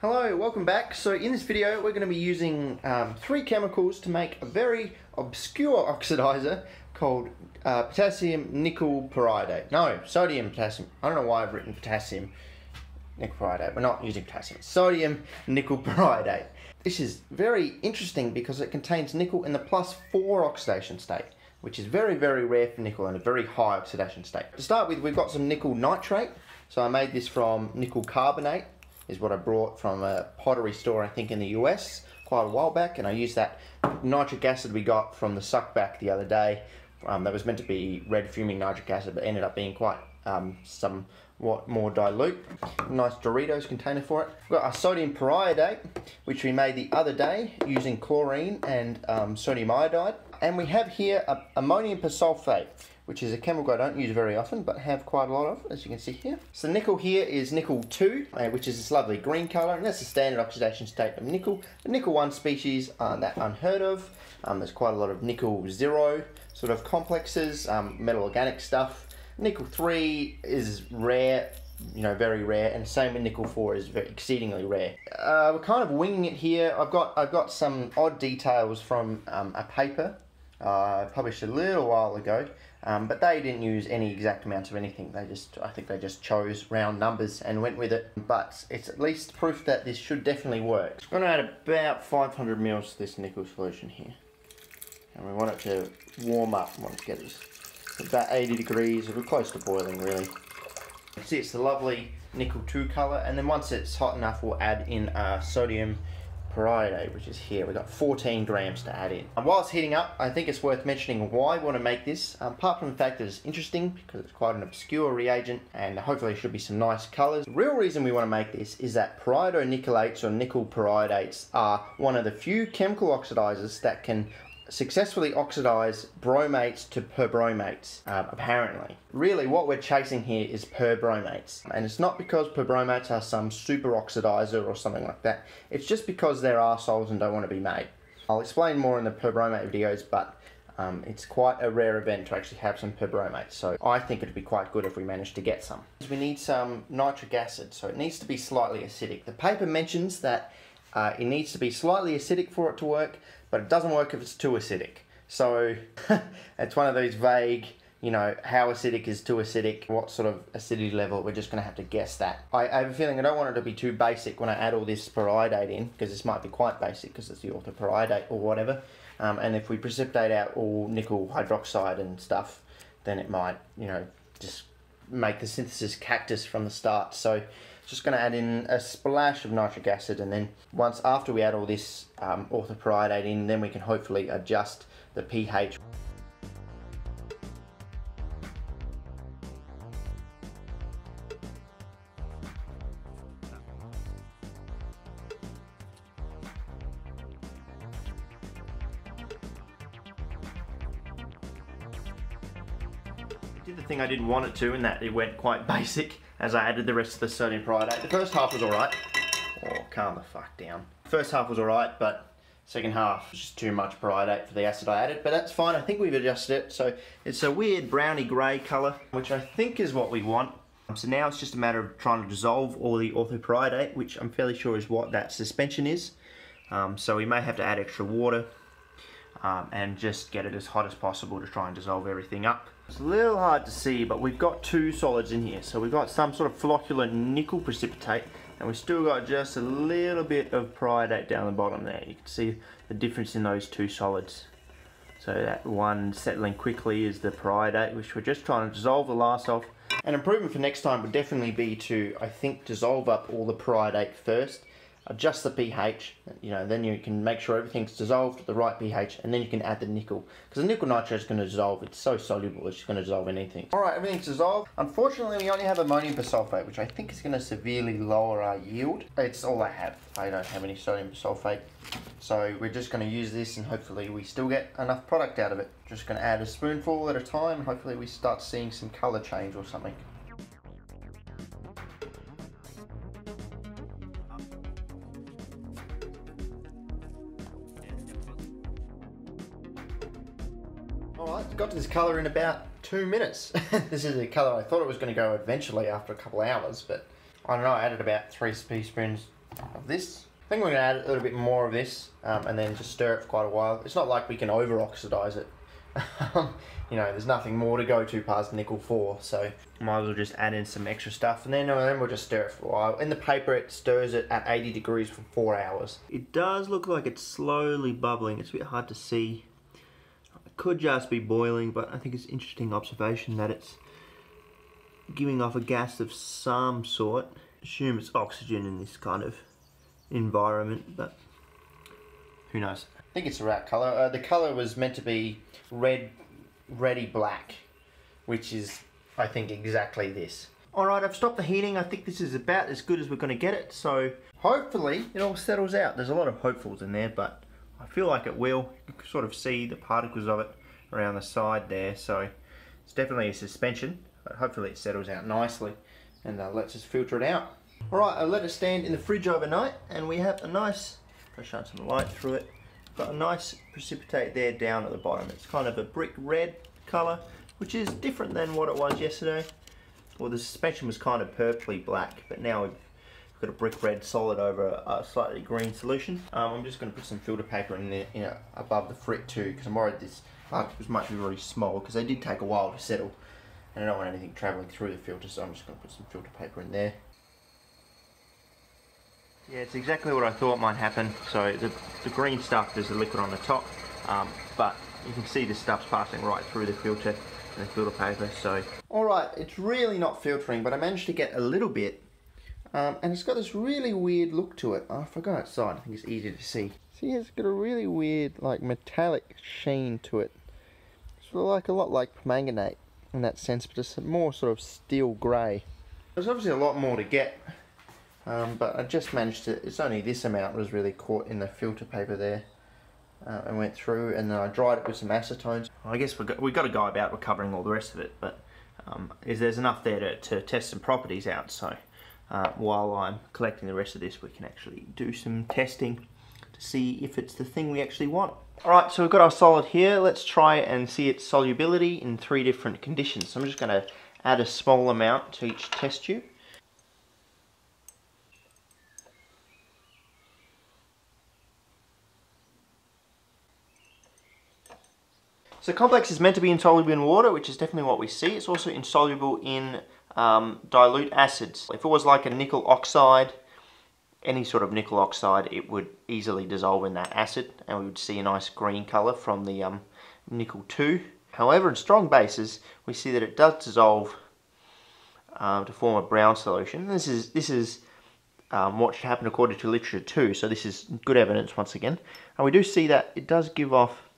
Hello, welcome back. So in this video we're going to be using um, three chemicals to make a very obscure oxidizer called uh, potassium nickel periodate. No, sodium potassium. I don't know why I've written potassium nickel periodate. We're not using potassium. Sodium nickel periodate. This is very interesting because it contains nickel in the plus 4 oxidation state which is very, very rare for nickel and a very high oxidation state. To start with, we've got some nickel nitrate. So I made this from nickel carbonate, is what I brought from a pottery store, I think in the US, quite a while back. And I used that nitric acid we got from the suck back the other day. Um, that was meant to be red fuming nitric acid, but ended up being quite um, somewhat more dilute. Nice Doritos container for it. We've got a sodium periodate, which we made the other day using chlorine and um, sodium iodide. And we have here a, ammonium persulfate, which is a chemical I don't use very often, but have quite a lot of, as you can see here. So nickel here is nickel 2, uh, which is this lovely green colour, and that's the standard oxidation state of nickel. The nickel 1 species aren't that unheard of. Um, there's quite a lot of nickel 0 sort of complexes, um, metal organic stuff. Nickel 3 is rare, you know, very rare, and same with nickel 4 is exceedingly rare. Uh, we're kind of winging it here. I've got I've got some odd details from um, a paper uh, published a little while ago, um, but they didn't use any exact amounts of anything. They just, I think they just chose round numbers and went with it. But it's at least proof that this should definitely work. I'm going to add about 500 mils to this nickel solution here. And we want it to warm up once it gets about 80 degrees, we're close to boiling really. See it's the lovely nickel 2 colour and then once it's hot enough we'll add in uh, sodium periodate, which is here. We've got 14 grams to add in. And while it's heating up, I think it's worth mentioning why we want to make this. Um, apart from the fact that it's interesting, because it's quite an obscure reagent, and hopefully should be some nice colours. The real reason we want to make this is that periodonickelates or nickel periodates are one of the few chemical oxidizers that can successfully oxidize bromates to perbromates, uh, apparently. Really, what we're chasing here is perbromates. And it's not because perbromates are some super oxidizer or something like that. It's just because they're arseholes and don't want to be made. I'll explain more in the perbromate videos, but um, it's quite a rare event to actually have some perbromates, so I think it'd be quite good if we managed to get some. We need some nitric acid, so it needs to be slightly acidic. The paper mentions that uh, it needs to be slightly acidic for it to work, but it doesn't work if it's too acidic. So it's one of those vague, you know, how acidic is too acidic, what sort of acidity level, we're just going to have to guess that. I, I, have a feeling I don't want it to be too basic when I add all this periodate in, because this might be quite basic because it's the orthoperiodate or whatever. Um, and if we precipitate out all nickel hydroxide and stuff, then it might, you know, just make the synthesis cactus from the start. So just going to add in a splash of nitric acid and then once after we add all this um, orthoperiodate in then we can hopefully adjust the pH did the thing I didn't want it to in that it went quite basic as I added the rest of the sodium periodate. The first half was alright. Oh, calm the fuck down. First half was alright, but second half was just too much periodate for the acid I added, but that's fine. I think we've adjusted it. So it's a weird browny grey colour, which I think is what we want. So now it's just a matter of trying to dissolve all the orthoperiodate, which I'm fairly sure is what that suspension is. Um, so we may have to add extra water um, and just get it as hot as possible to try and dissolve everything up. It's a little hard to see, but we've got two solids in here. So we've got some sort of floccular nickel precipitate, and we've still got just a little bit of periodate down the bottom there. You can see the difference in those two solids. So that one settling quickly is the periodate, which we're just trying to dissolve the last of. An improvement for next time would definitely be to, I think, dissolve up all the periodate first adjust the pH, you know, then you can make sure everything's dissolved at the right pH, and then you can add the nickel. Because the nickel nitrate is going to dissolve, it's so soluble, it's going to dissolve anything. Alright, everything's dissolved. Unfortunately, we only have ammonium persulfate, which I think is going to severely lower our yield. It's all I have. I don't have any sodium persulfate. So we're just going to use this and hopefully we still get enough product out of it. Just going to add a spoonful at a time, hopefully we start seeing some colour change or something. Alright, got to this colour in about two minutes. this is a colour I thought it was going to go eventually after a couple of hours, but I don't know, I added about three teaspoons, of this. I think we're going to add a little bit more of this um, and then just stir it for quite a while. It's not like we can over oxidize it. you know, there's nothing more to go to past nickel 4, so might as well just add in some extra stuff and then, and then we'll just stir it for a while. In the paper, it stirs it at 80 degrees for 4 hours. It does look like it's slowly bubbling. It's a bit hard to see. Could just be boiling, but I think it's interesting observation that it's giving off a gas of some sort. Assume it's oxygen in this kind of environment, but who knows. I think it's the right colour. Uh, the colour was meant to be red, reddy black, which is, I think, exactly this. Alright, I've stopped the heating. I think this is about as good as we're going to get it, so hopefully it all settles out. There's a lot of hopefuls in there, but I feel like it will. You can sort of see the particles of it around the side there, so it's definitely a suspension, but hopefully it settles out nicely and uh, lets us filter it out. Alright, I let it stand in the fridge overnight and we have a nice, I shine some light through it, got a nice precipitate there down at the bottom. It's kind of a brick red colour, which is different than what it was yesterday. Well, the suspension was kind of purpley black, but now we've got a brick red solid over a, slightly green solution. Um, I'm just going to put some filter paper in there, you know, above the frit too, because I'm worried this particles might be really small, because they did take a while to settle, and I don't want anything travelling through the filter, so I'm just going to put some filter paper in there. Yeah, it's exactly what I thought might happen. So the, the green stuff, there's a liquid on the top, um, but you can see the stuff's passing right through the filter and the filter paper, so. All right, it's really not filtering, but I managed to get a little bit, um, and it's got this really weird look to it. Oh, if I go outside, I think it's easier to see. See, it's got a really weird, like, metallic sheen to it. It's like a lot like permanganate in that sense, but it's more sort of steel grey. There's obviously a lot more to get um, but I just managed to, it's only this amount was really caught in the filter paper there. Uh, and went through and then I dried it with some acetones. I guess we've got, we got to go about recovering all the rest of it, but um, is there's enough there to, to test some properties out, so uh, while I'm collecting the rest of this, we can actually do some testing to see if it's the thing we actually want. Alright, so we've got our solid here. Let's try and see its solubility in three different conditions. So I'm just going to add a small amount to each test tube. So complex is meant to be insoluble in water, which is definitely what we see. It's also insoluble in um, dilute acids. If it was like a nickel oxide, any sort of nickel oxide, it would easily dissolve in that acid and we would see a nice green colour from the um, nickel 2. However, in strong bases, we see that it does dissolve um, to form a brown solution. This is, this is um, what should happen according to literature too, so this is good evidence once again. And we do see that it does give off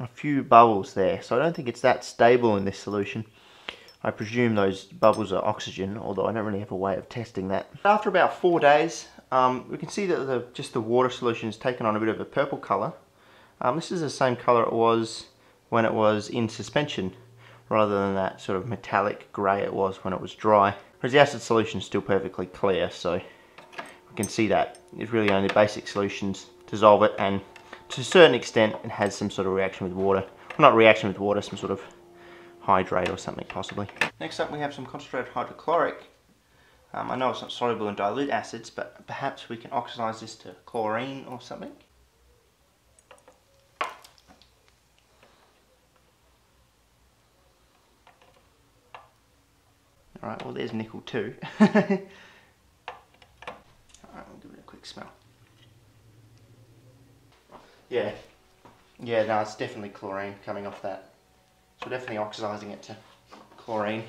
a few bubbles there. So I don't think it's that stable in this solution. I presume those bubbles are oxygen, although I don't really have a way of testing that. After about four days, um, we can see that the, just the water solution has taken on a bit of a purple colour. Um, this is the same colour it was when it was in suspension, rather than that sort of metallic grey it was when it was dry. Whereas the acid solution is still perfectly clear, so we can see that it's really only basic solutions dissolve it and to a certain extent it has some sort of reaction with water. Well, not reaction with water, some sort of hydrate or something possibly. Next up we have some concentrated hydrochloric. Um, I know it's not soluble in dilute acids, but perhaps we can oxidize this to chlorine or something. Alright, well there's nickel too. Alright, we'll give it a quick smell. Yeah. Yeah, no, it's definitely chlorine coming off that. So we're definitely oxidizing it to chlorine.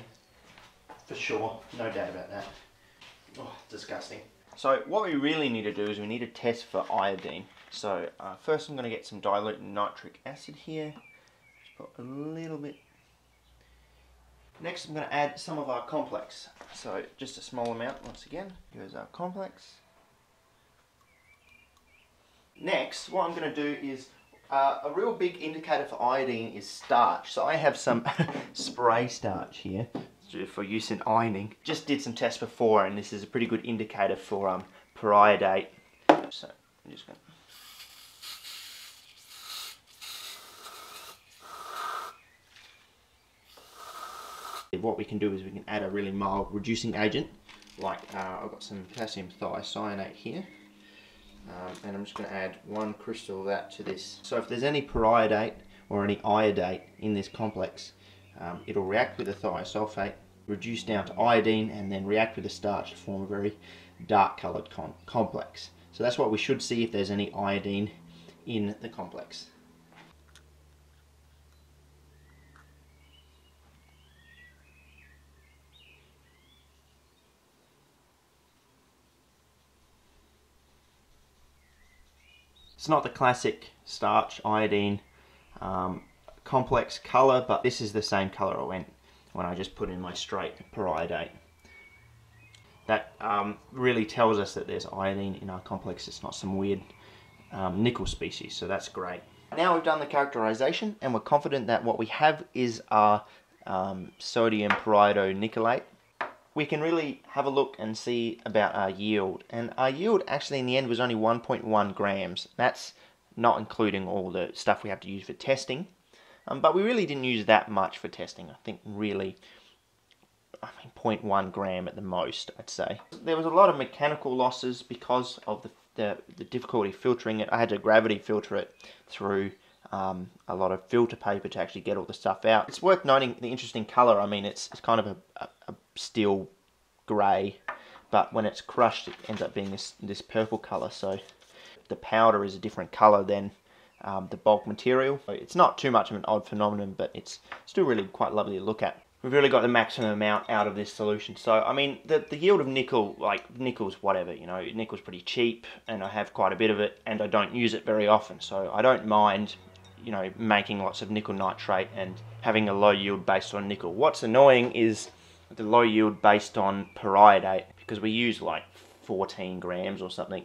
For sure. No doubt about that. Oh, disgusting. So what we really need to do is we need to test for iodine. So uh, first I'm going to get some dilute nitric acid here. Just put a little bit. Next I'm going to add some of our complex. So just a small amount once again. Here's our complex. Next, what I'm going to do is uh, a real big indicator for iodine is starch. So I have some spray starch here for use in ironing. Just did some tests before and this is a pretty good indicator for um, periodate. So I'm just going to what we can do is we can add a really mild reducing agent like uh, I've got some potassium thiocyanate here. Um, and I'm just going to add one crystal of that to this. So if there's any periodate or any iodate in this complex, um, it'll react with the thiosulfate, reduce down to iodine, and then react with the starch to form a very dark coloured complex. So that's what we should see if there's any iodine in the complex. It's not the classic starch iodine um, complex color, but this is the same color I went when I just put in my straight periodate. That um, really tells us that there's iodine in our complex. It's not some weird um, nickel species, so that's great. Now we've done the characterization and we're confident that what we have is our um, sodium periodonickelate we can really have a look and see about our yield. And our yield actually in the end was only 1.1 grams. That's not including all the stuff we have to use for testing. Um, but we really didn't use that much for testing. I think really, I mean 0.1 gram at the most, I'd say. There was a lot of mechanical losses because of the, the, the difficulty filtering it. I had to gravity filter it through um, a lot of filter paper to actually get all the stuff out. It's worth noting the interesting color. I mean, it's, it's kind of a, a, a steel grey, but when it's crushed, it ends up being this, this purple colour. So the powder is a different colour than um, the bulk material. It's not too much of an odd phenomenon, but it's still really quite lovely to look at. We've really got the maximum amount out of this solution. So, I mean, the, the yield of nickel, like, nickel's whatever, you know, nickel's pretty cheap, and I have quite a bit of it, and I don't use it very often, so I don't mind, you know, making lots of nickel nitrate and having a low yield based on nickel. What's annoying is the low yield based on periodate because we use like 14 grams or something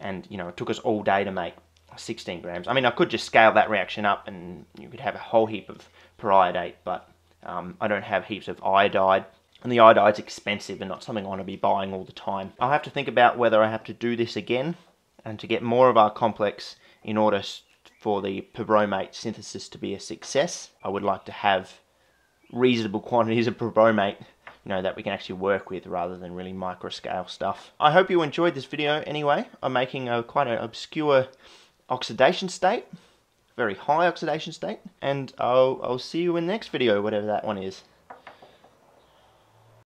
and you know it took us all day to make 16 grams. I mean I could just scale that reaction up and you could have a whole heap of periodate but um, I don't have heaps of iodide and the iodide's expensive and not something I want to be buying all the time. I'll have to think about whether I have to do this again and to get more of our complex in order for the perbromate synthesis to be a success. I would like to have reasonable quantities of perbromate you know, that we can actually work with rather than really micro scale stuff. I hope you enjoyed this video anyway. I'm making a quite an obscure oxidation state, very high oxidation state, and I'll, I'll see you in the next video, whatever that one is.